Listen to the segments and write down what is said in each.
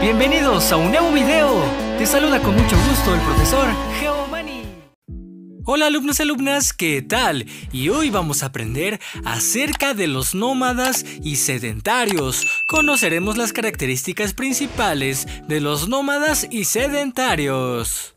Bienvenidos a un nuevo video. Te saluda con mucho gusto el profesor Geomani. Hola alumnos y alumnas, ¿qué tal? Y hoy vamos a aprender acerca de los nómadas y sedentarios. Conoceremos las características principales de los nómadas y sedentarios.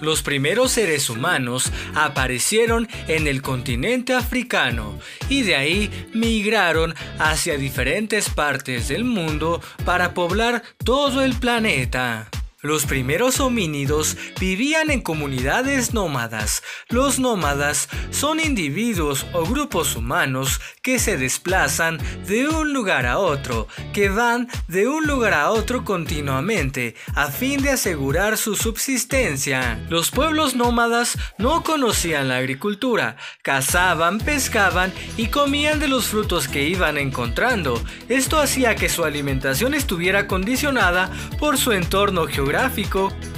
Los primeros seres humanos aparecieron en el continente africano y de ahí migraron hacia diferentes partes del mundo para poblar todo el planeta. Los primeros homínidos vivían en comunidades nómadas. Los nómadas son individuos o grupos humanos que se desplazan de un lugar a otro, que van de un lugar a otro continuamente a fin de asegurar su subsistencia. Los pueblos nómadas no conocían la agricultura, cazaban, pescaban y comían de los frutos que iban encontrando. Esto hacía que su alimentación estuviera condicionada por su entorno geográfico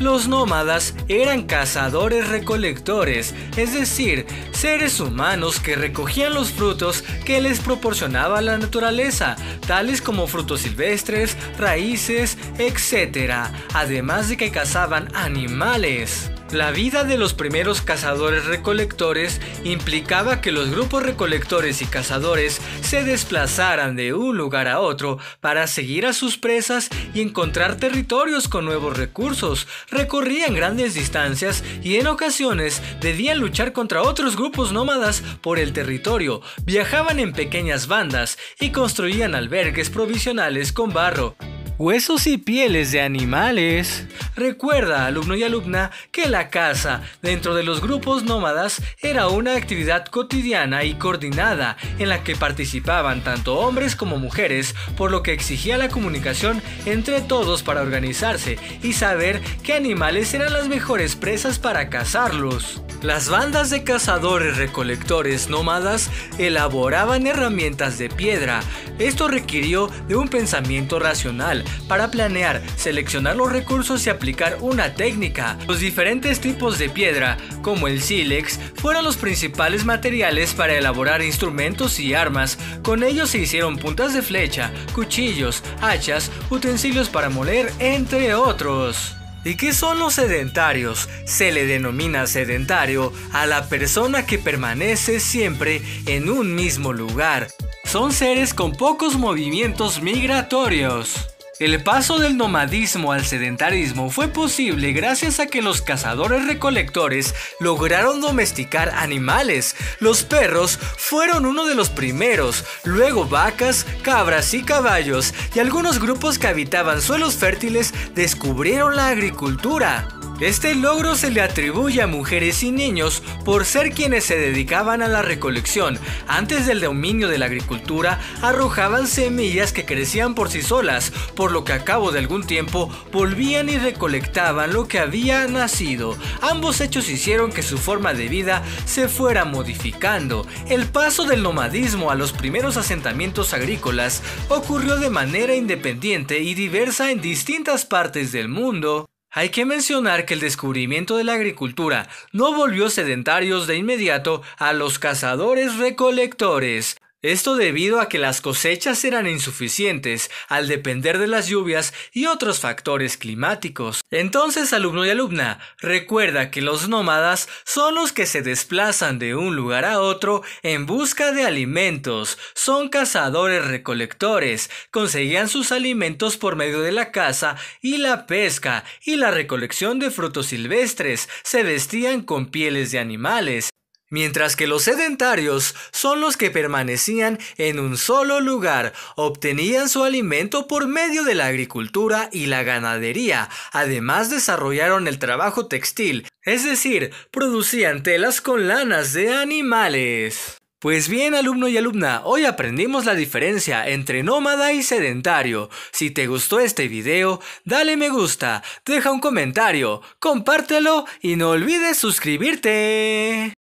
los nómadas eran cazadores recolectores, es decir, seres humanos que recogían los frutos que les proporcionaba la naturaleza, tales como frutos silvestres, raíces, etc., además de que cazaban animales. La vida de los primeros cazadores recolectores implicaba que los grupos recolectores y cazadores se desplazaran de un lugar a otro para seguir a sus presas y encontrar territorios con nuevos recursos. Recorrían grandes distancias y en ocasiones debían luchar contra otros grupos nómadas por el territorio. Viajaban en pequeñas bandas y construían albergues provisionales con barro, huesos y pieles de animales. Recuerda, alumno y alumna, que la caza dentro de los grupos nómadas era una actividad cotidiana y coordinada en la que participaban tanto hombres como mujeres, por lo que exigía la comunicación entre todos para organizarse y saber qué animales eran las mejores presas para cazarlos. Las bandas de cazadores recolectores nómadas elaboraban herramientas de piedra. Esto requirió de un pensamiento racional para planear, seleccionar los recursos y una técnica. Los diferentes tipos de piedra, como el sílex, fueron los principales materiales para elaborar instrumentos y armas. Con ellos se hicieron puntas de flecha, cuchillos, hachas, utensilios para moler, entre otros. ¿Y qué son los sedentarios? Se le denomina sedentario a la persona que permanece siempre en un mismo lugar. Son seres con pocos movimientos migratorios. El paso del nomadismo al sedentarismo fue posible gracias a que los cazadores recolectores lograron domesticar animales. Los perros fueron uno de los primeros, luego vacas, cabras y caballos, y algunos grupos que habitaban suelos fértiles descubrieron la agricultura. Este logro se le atribuye a mujeres y niños por ser quienes se dedicaban a la recolección. Antes del dominio de la agricultura, arrojaban semillas que crecían por sí solas, por lo que a cabo de algún tiempo volvían y recolectaban lo que había nacido. Ambos hechos hicieron que su forma de vida se fuera modificando. El paso del nomadismo a los primeros asentamientos agrícolas ocurrió de manera independiente y diversa en distintas partes del mundo. Hay que mencionar que el descubrimiento de la agricultura no volvió sedentarios de inmediato a los cazadores recolectores. Esto debido a que las cosechas eran insuficientes al depender de las lluvias y otros factores climáticos. Entonces, alumno y alumna, recuerda que los nómadas son los que se desplazan de un lugar a otro en busca de alimentos, son cazadores recolectores, conseguían sus alimentos por medio de la caza y la pesca y la recolección de frutos silvestres, se vestían con pieles de animales, mientras que los sedentarios son los que permanecían en un solo lugar, obtenían su alimento por medio de la agricultura y la ganadería, además desarrollaron el trabajo textil, es decir, producían telas con lanas de animales. Pues bien, alumno y alumna, hoy aprendimos la diferencia entre nómada y sedentario. Si te gustó este video, dale me gusta, deja un comentario, compártelo y no olvides suscribirte.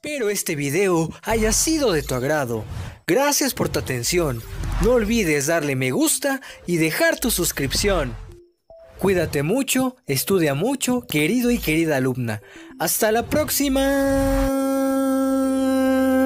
Espero este video haya sido de tu agrado. Gracias por tu atención. No olvides darle me gusta y dejar tu suscripción. Cuídate mucho, estudia mucho, querido y querida alumna. Hasta la próxima.